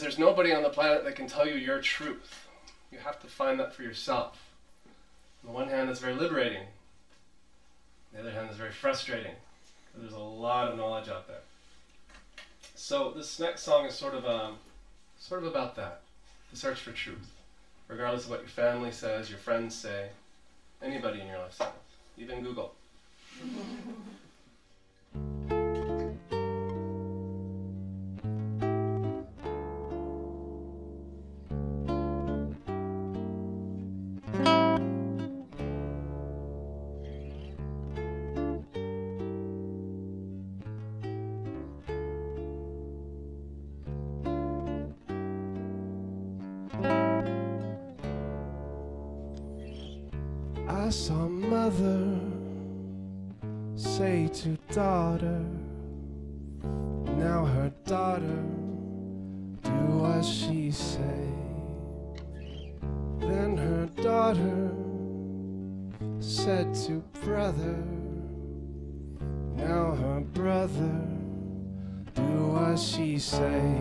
There's nobody on the planet that can tell you your truth. You have to find that for yourself. On the one hand, it's very liberating. On the other hand, it's very frustrating. There's a lot of knowledge out there. So this next song is sort of um, sort of about that, the search for truth, regardless of what your family says, your friends say, anybody in your life says, even Google. I saw mother say to daughter, now her daughter do what she say. Then her daughter said to brother, now her brother do what she say.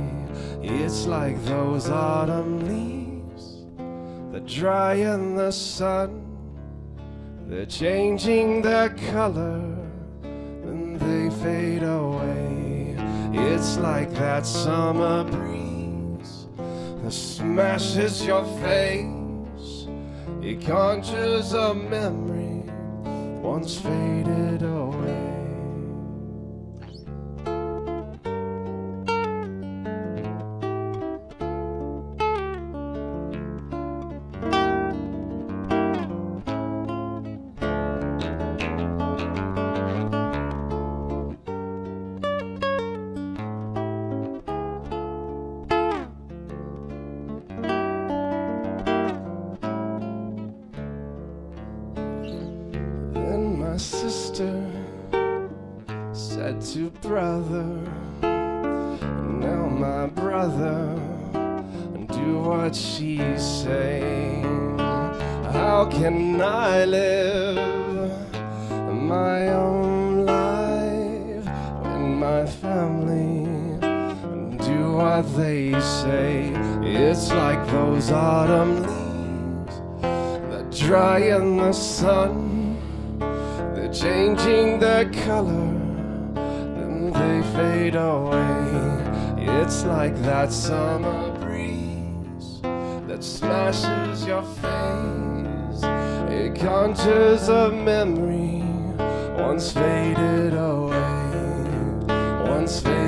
It's like those autumn leaves that dry in the sun. They're changing their color and they fade away. It's like that summer breeze that smashes your face. It conjures a memory once faded away. Sister said to brother, now my brother, do what she say. How can I live my own life when my family do what they say? It's like those autumn leaves that dry in the sun. They're changing their color, then they fade away. It's like that summer breeze that smashes your face. It conjures a memory once faded away, once faded